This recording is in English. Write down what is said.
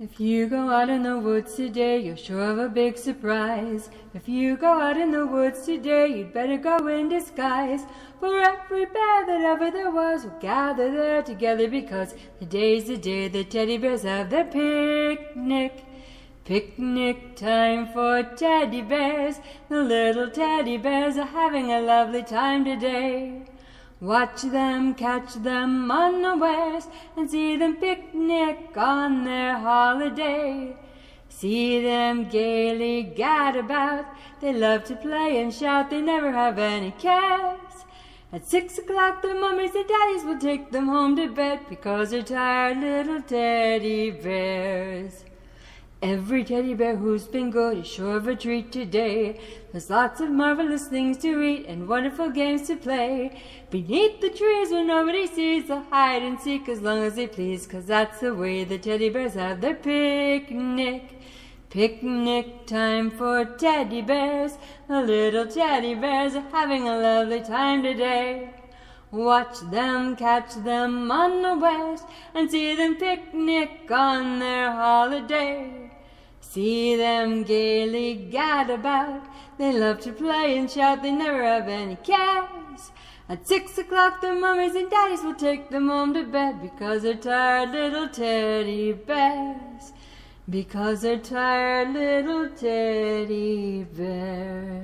If you go out in the woods today, you're sure of a big surprise. If you go out in the woods today, you'd better go in disguise. For every bear that ever there was will gather there together because today's the day the teddy bears have their picnic. Picnic time for teddy bears. The little teddy bears are having a lovely time today. Watch them, catch them unawares, and see them picnic on their holiday. See them gaily gad about, they love to play and shout, they never have any cares. At six o'clock the mummies and daddies will take them home to bed because they're tired little teddy bears. Every teddy bear who's been good is sure of a treat today. There's lots of marvelous things to eat and wonderful games to play. Beneath the trees where nobody sees, they'll hide and seek as long as they please, cause that's the way the teddy bears have their picnic. Picnic time for teddy bears. The little teddy bears are having a lovely time today. Watch them, catch them unawares, and see them picnic on their holiday. See them gaily gad about, they love to play and shout, they never have any cares. At six o'clock the mummies and daddies will take them home to bed because they're tired little teddy bears. Because they're tired little teddy bears.